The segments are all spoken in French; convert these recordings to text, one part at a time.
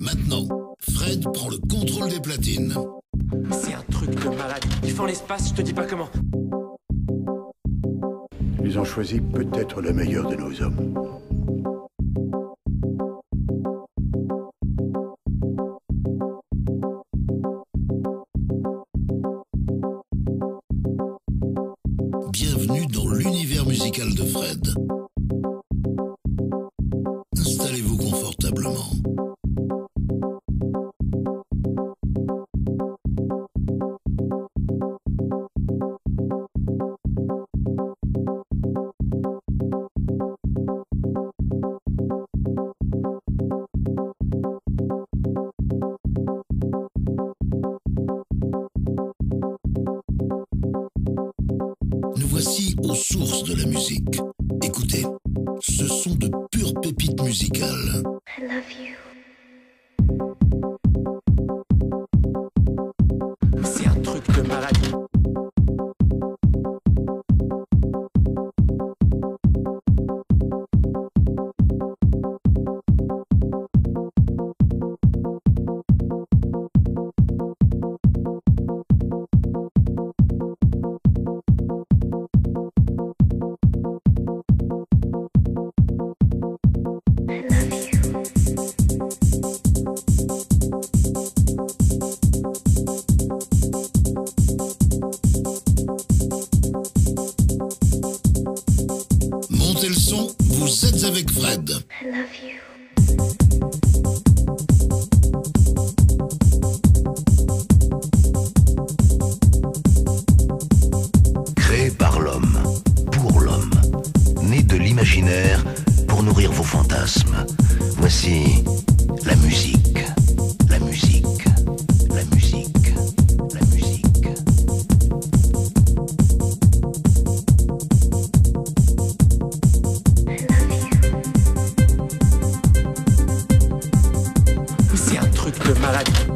Maintenant, Fred prend le contrôle des platines. C'est un truc de malade. Ils font l'espace, je te dis pas comment. Ils ont choisi peut-être le meilleur de nos hommes. Marat.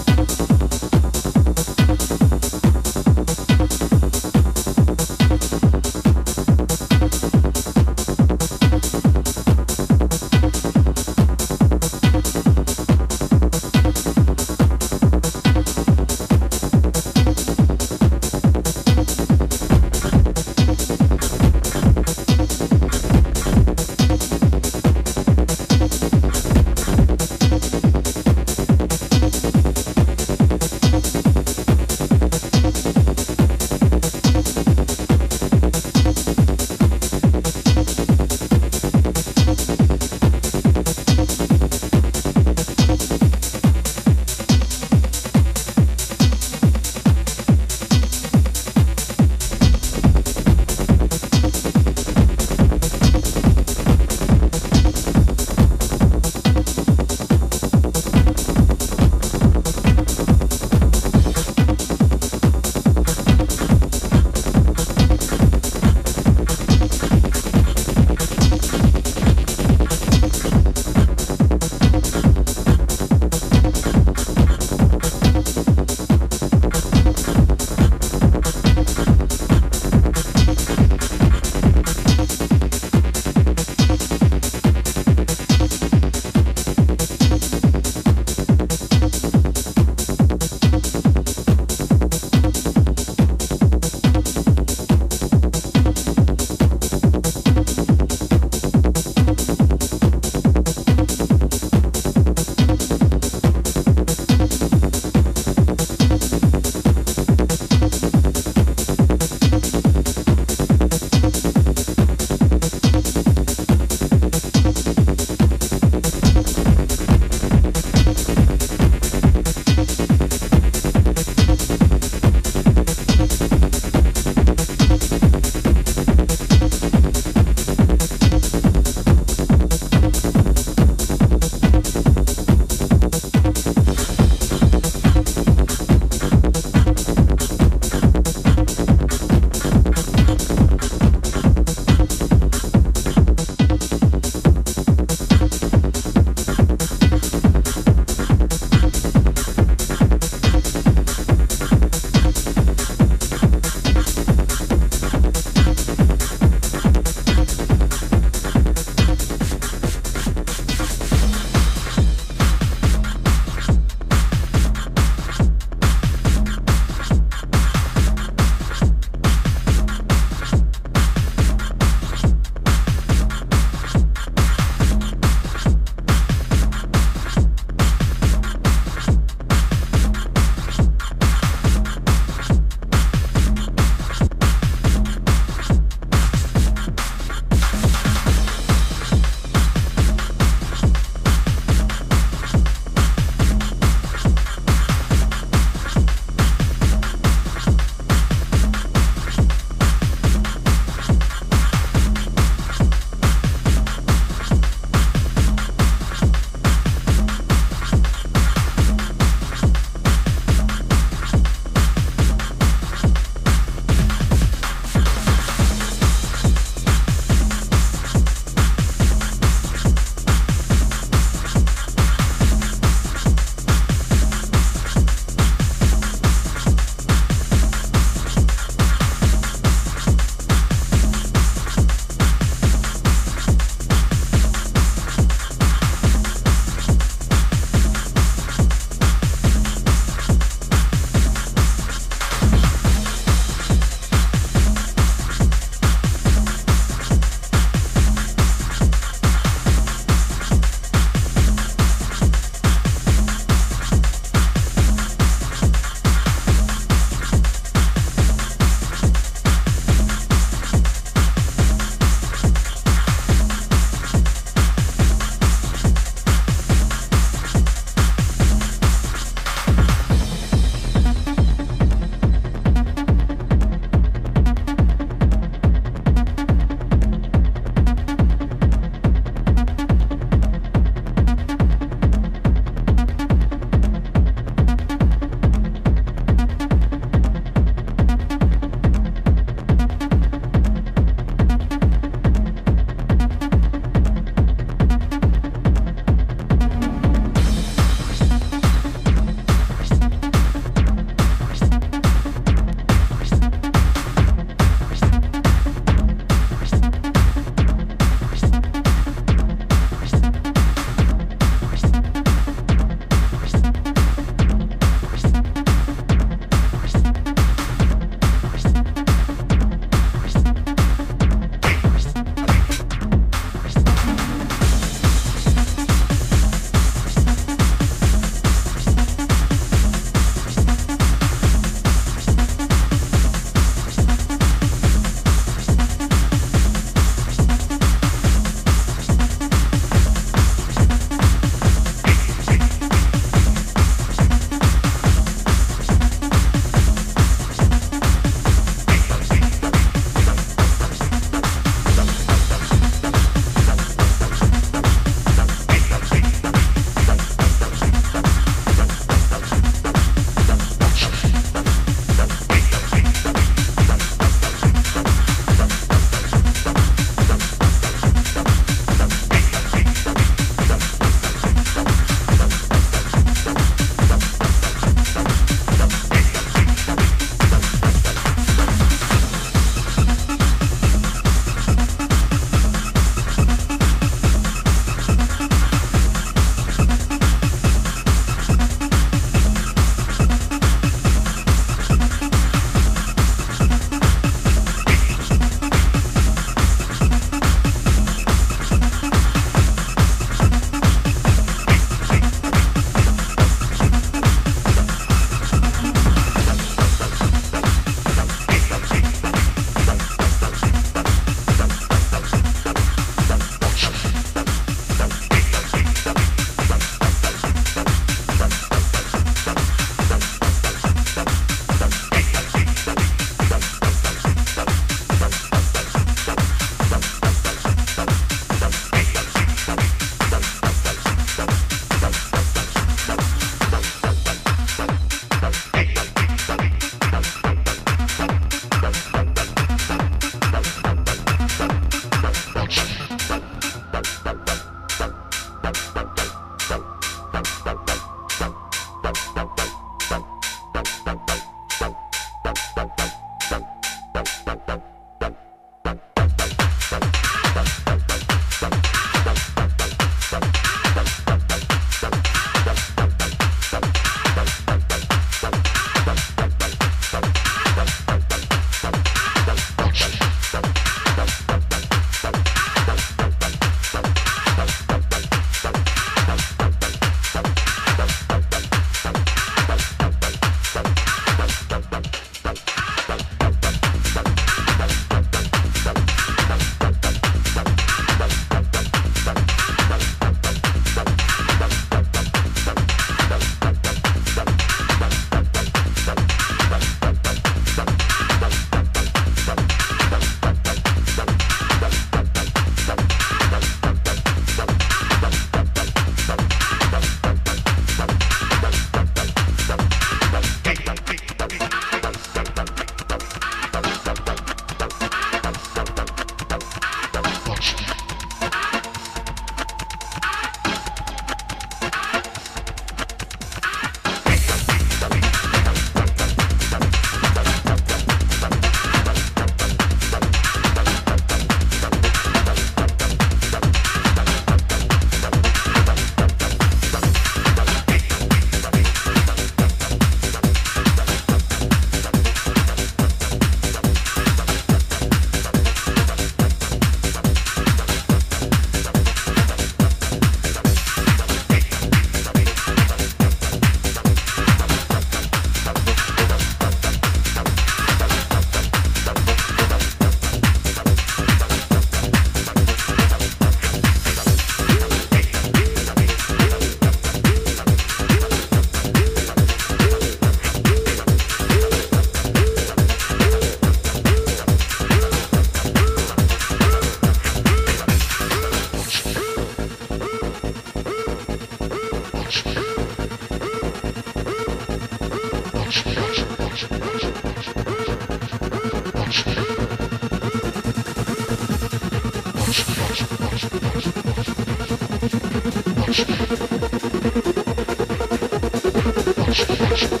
Thank you.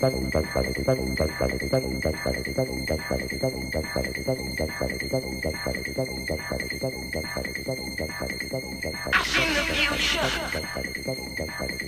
the future.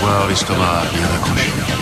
guerra, ho visto la mia da coscienza.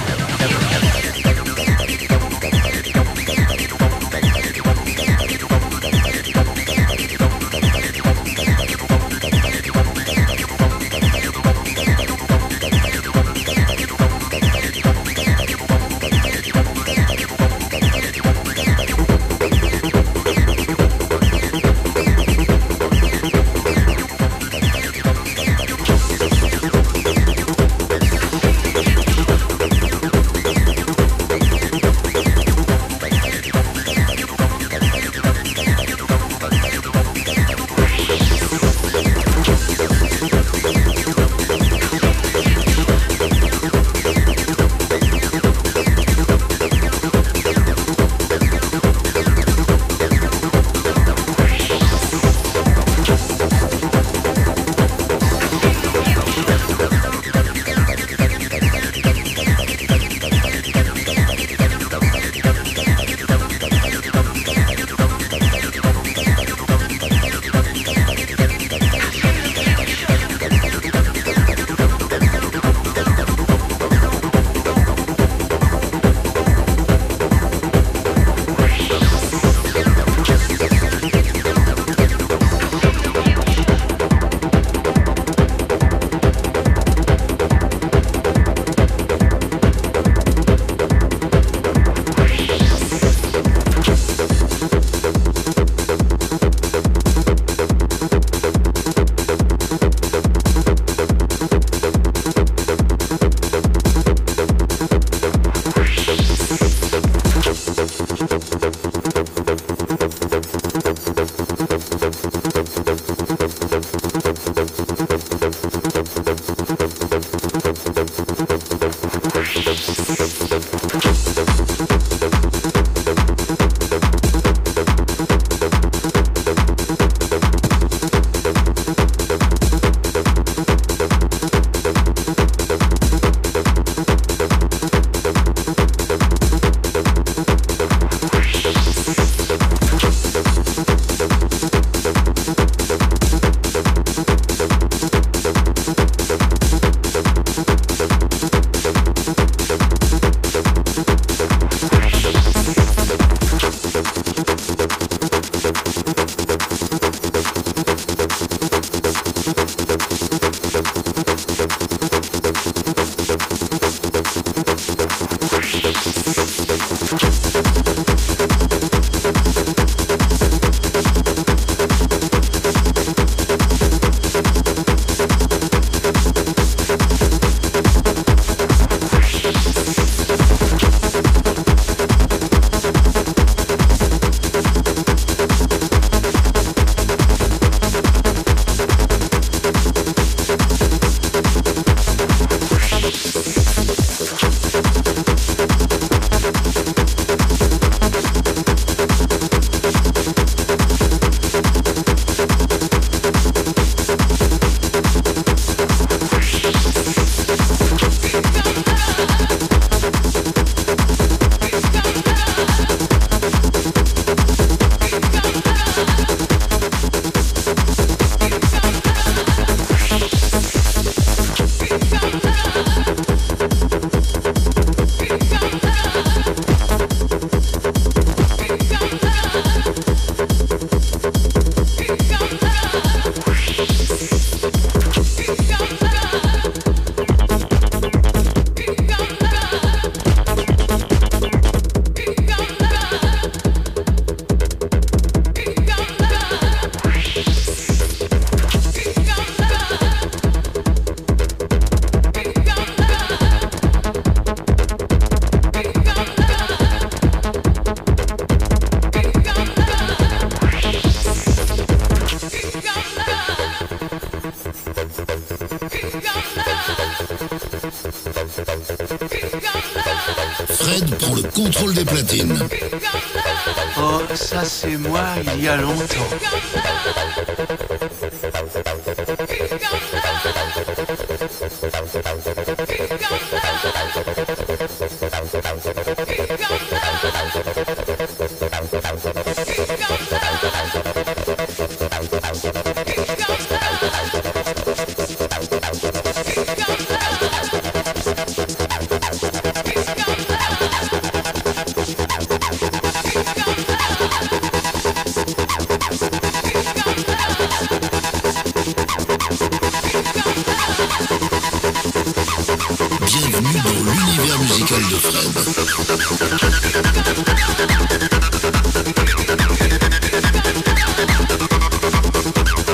Dans l'univers musical de Fred.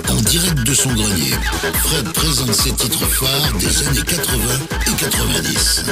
En direct de son grenier, Fred présente ses titres phares des années 80 et 90.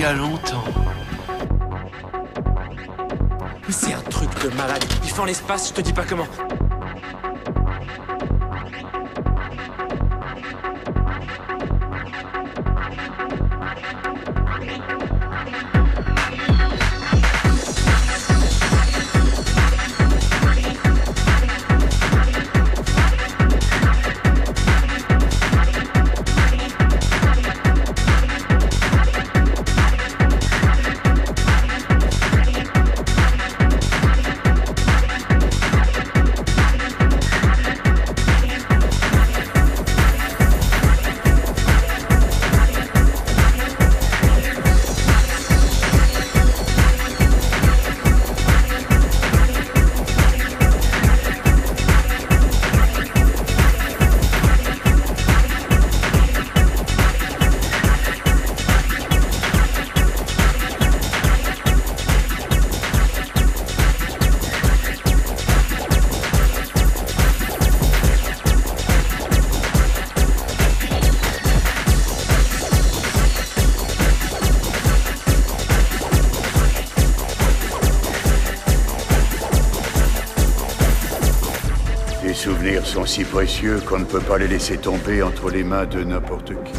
Y a longtemps. C'est un truc de malade. Il fait en l'espace, je te dis pas comment. Précieux qu'on ne peut pas les laisser tomber entre les mains de n'importe qui.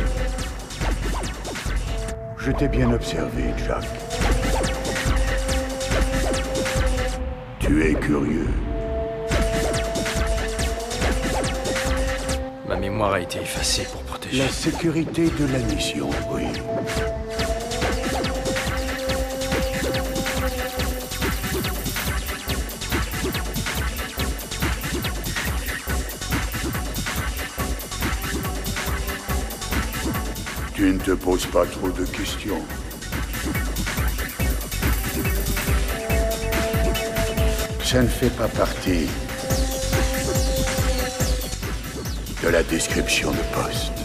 Je t'ai bien observé, Jack. Tu es curieux. Ma mémoire a été effacée pour protéger. La sécurité de la mission, oui. Ne te poses pas trop de questions. Ça ne fait pas partie de la description de poste.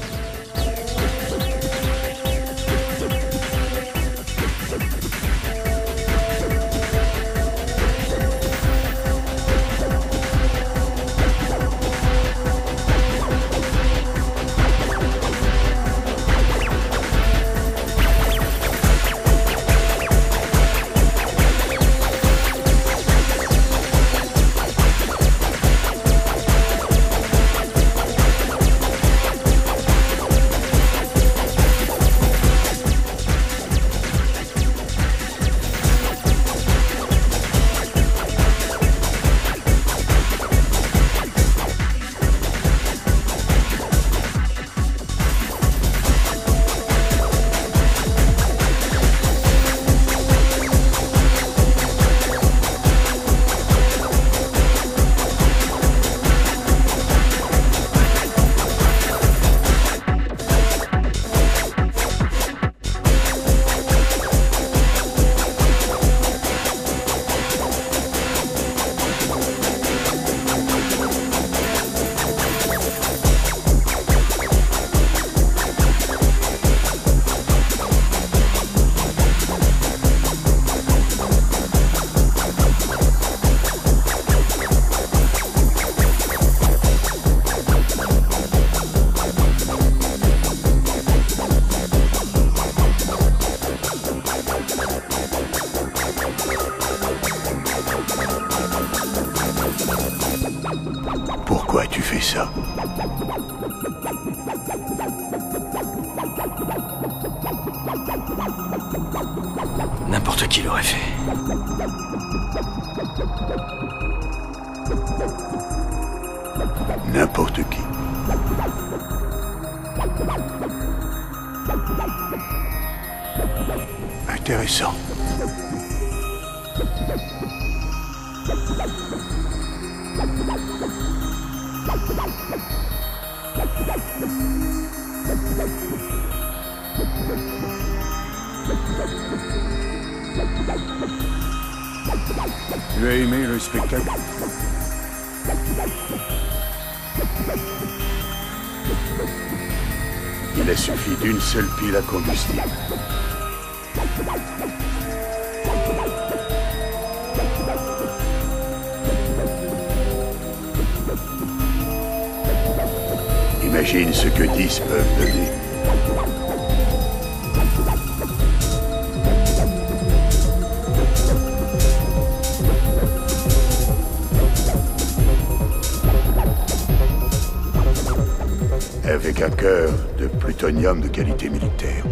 Seule pile à combustible. Imagine ce que 10 peuvent donner. De qualité militaire.